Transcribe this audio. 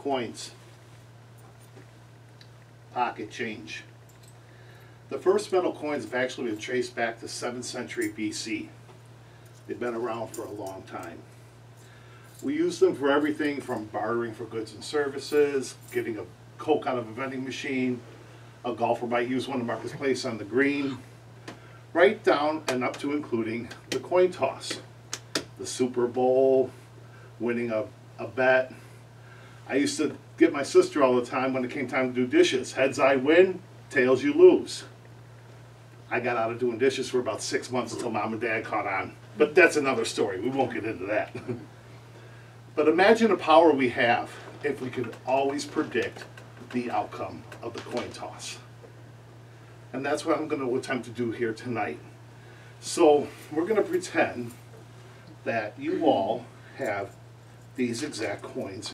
coins. Pocket change. The first metal coins have actually been traced back to 7th century BC. They've been around for a long time. We use them for everything from bartering for goods and services, getting a Coke out of a vending machine, a golfer might use one to mark his place on the green, right down and up to including the coin toss. The Super Bowl, winning a, a bet. I used to get my sister all the time when it came time to do dishes. Heads I win, tails you lose. I got out of doing dishes for about six months until mom and dad caught on. But that's another story. We won't get into that. but imagine the power we have if we could always predict the outcome of the coin toss. And that's what I'm going to attempt to do here tonight. So we're going to pretend that you all have these exact coins